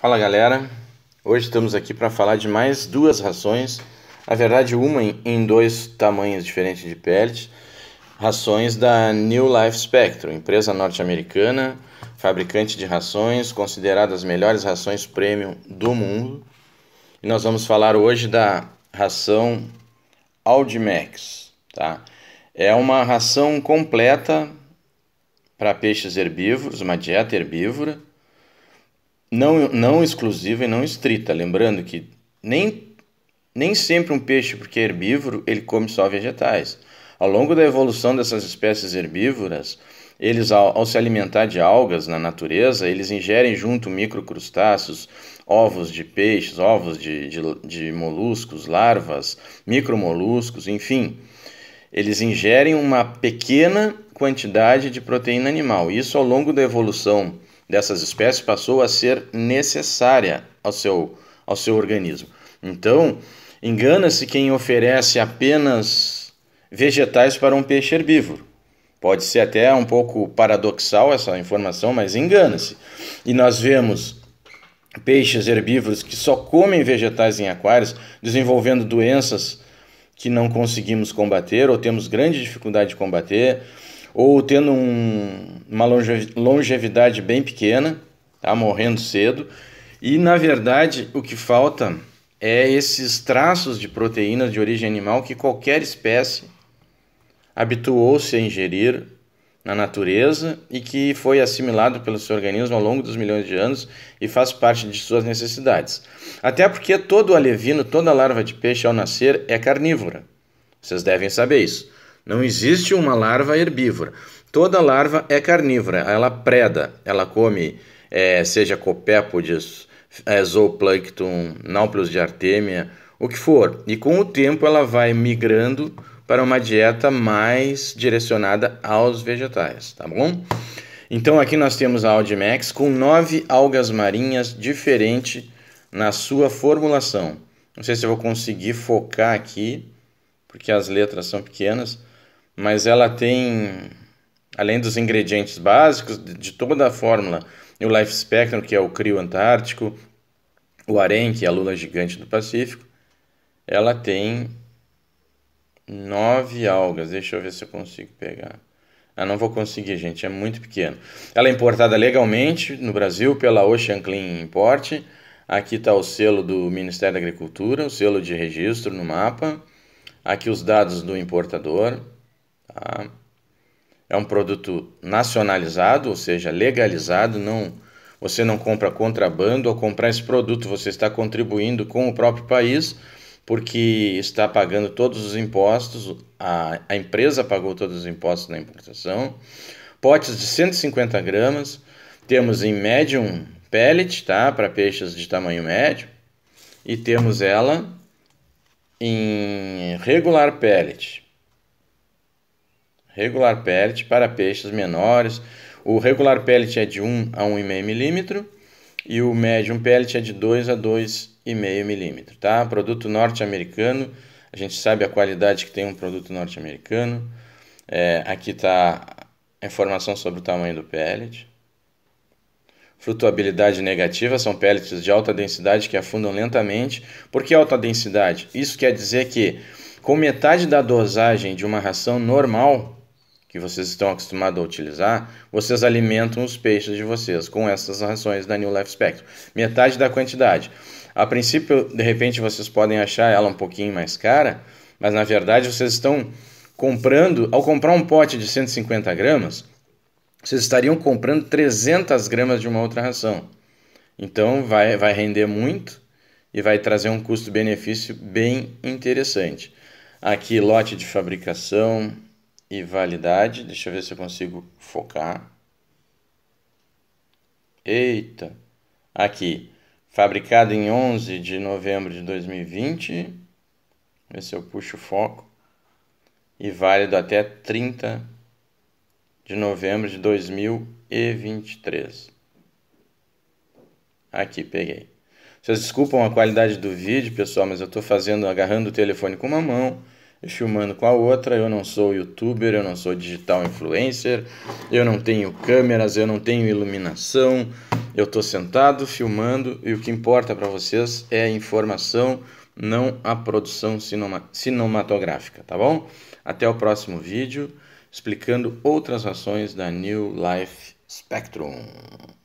Fala galera, hoje estamos aqui para falar de mais duas rações, na verdade uma em dois tamanhos diferentes de pellet, rações da New Life Spectrum, empresa norte-americana, fabricante de rações, considerada as melhores rações premium do mundo. E nós vamos falar hoje da ração Audimax, tá? É uma ração completa para peixes herbívoros, uma dieta herbívora não, não exclusiva e não estrita. Lembrando que nem, nem sempre um peixe, porque é herbívoro, ele come só vegetais. Ao longo da evolução dessas espécies herbívoras, eles, ao, ao se alimentar de algas na natureza, eles ingerem junto microcrustáceos, ovos de peixes, ovos de, de, de moluscos, larvas, micromoluscos, enfim. Eles ingerem uma pequena quantidade de proteína animal. Isso ao longo da evolução dessas espécies passou a ser necessária ao seu, ao seu organismo. Então, engana-se quem oferece apenas vegetais para um peixe herbívoro. Pode ser até um pouco paradoxal essa informação, mas engana-se. E nós vemos peixes herbívoros que só comem vegetais em aquários, desenvolvendo doenças que não conseguimos combater ou temos grande dificuldade de combater ou tendo um, uma longevidade bem pequena, tá? morrendo cedo. E na verdade o que falta é esses traços de proteínas de origem animal que qualquer espécie habituou-se a ingerir na natureza e que foi assimilado pelo seu organismo ao longo dos milhões de anos e faz parte de suas necessidades. Até porque todo alevino, toda larva de peixe ao nascer é carnívora. Vocês devem saber isso. Não existe uma larva herbívora. Toda larva é carnívora, ela preda, ela come, é, seja copépodes, é, zooplâncton, náuplios de artêmia, o que for. E com o tempo ela vai migrando para uma dieta mais direcionada aos vegetais, tá bom? Então aqui nós temos a Audimax com nove algas marinhas diferentes na sua formulação. Não sei se eu vou conseguir focar aqui, porque as letras são pequenas mas ela tem, além dos ingredientes básicos de toda a fórmula, o Life Spectrum, que é o crio antártico, o harém, que é a lula gigante do Pacífico, ela tem nove algas. Deixa eu ver se eu consigo pegar. Ah, não vou conseguir, gente, é muito pequeno. Ela é importada legalmente no Brasil pela Ocean Clean Import. Aqui está o selo do Ministério da Agricultura, o selo de registro no mapa. Aqui os dados do importador. Tá? É um produto nacionalizado, ou seja, legalizado, não você não compra contrabando, ao comprar esse produto você está contribuindo com o próprio país, porque está pagando todos os impostos, a, a empresa pagou todos os impostos na importação. Potes de 150 gramas, temos em medium pellet, tá? Para peixes de tamanho médio, e temos ela em regular pellet regular pellet para peixes menores. O regular pellet é de 1 a 1,5 milímetro e o medium pellet é de 2 a 2,5 milímetro, tá? Produto norte-americano, a gente sabe a qualidade que tem um produto norte-americano. É, aqui está a informação sobre o tamanho do pellet. Flutuabilidade negativa são pellets de alta densidade que afundam lentamente. Por que alta densidade? Isso quer dizer que com metade da dosagem de uma ração normal, que vocês estão acostumados a utilizar, vocês alimentam os peixes de vocês com essas rações da New Life Spectrum. Metade da quantidade. A princípio, de repente, vocês podem achar ela um pouquinho mais cara, mas na verdade vocês estão comprando, ao comprar um pote de 150 gramas, vocês estariam comprando 300 gramas de uma outra ração. Então vai, vai render muito e vai trazer um custo-benefício bem interessante. Aqui, lote de fabricação, e validade. Deixa eu ver se eu consigo focar. Eita! Aqui, fabricado em 11 de novembro de 2020. Ver se eu puxo o foco. E válido até 30 de novembro de 2023. Aqui, peguei. Vocês desculpam a qualidade do vídeo, pessoal, mas eu estou fazendo, agarrando o telefone com uma mão filmando com a outra. Eu não sou youtuber, eu não sou digital influencer, eu não tenho câmeras, eu não tenho iluminação, eu estou sentado filmando e o que importa para vocês é a informação, não a produção cinematográfica, tá bom? Até o próximo vídeo explicando outras ações da New Life Spectrum.